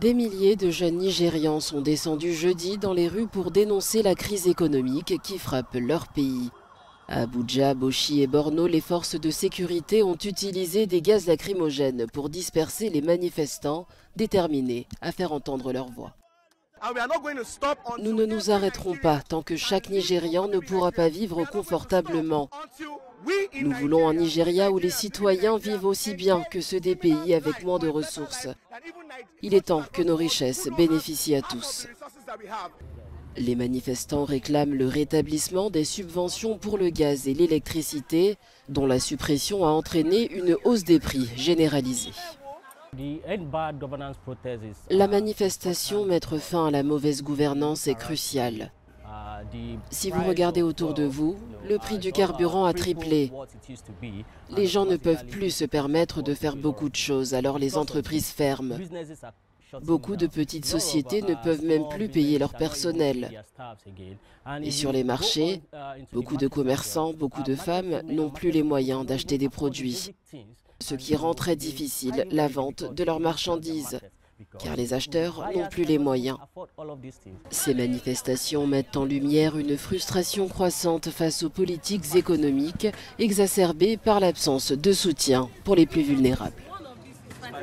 Des milliers de jeunes Nigérians sont descendus jeudi dans les rues pour dénoncer la crise économique qui frappe leur pays. À Abuja, Bochi et Borno, les forces de sécurité ont utilisé des gaz lacrymogènes pour disperser les manifestants déterminés à faire entendre leur voix. Nous ne nous arrêterons pas tant que chaque Nigérian ne pourra pas vivre confortablement. Nous voulons un Nigeria où les citoyens vivent aussi bien que ceux des pays avec moins de ressources. Il est temps que nos richesses bénéficient à tous. Les manifestants réclament le rétablissement des subventions pour le gaz et l'électricité, dont la suppression a entraîné une hausse des prix généralisée. La manifestation mettre fin à la mauvaise gouvernance est cruciale. Si vous regardez autour de vous, le prix du carburant a triplé. Les gens ne peuvent plus se permettre de faire beaucoup de choses, alors les entreprises ferment. Beaucoup de petites sociétés ne peuvent même plus payer leur personnel. Et sur les marchés, beaucoup de commerçants, beaucoup de femmes n'ont plus les moyens d'acheter des produits, ce qui rend très difficile la vente de leurs marchandises car les acheteurs n'ont plus les moyens. Ces manifestations mettent en lumière une frustration croissante face aux politiques économiques exacerbées par l'absence de soutien pour les plus vulnérables.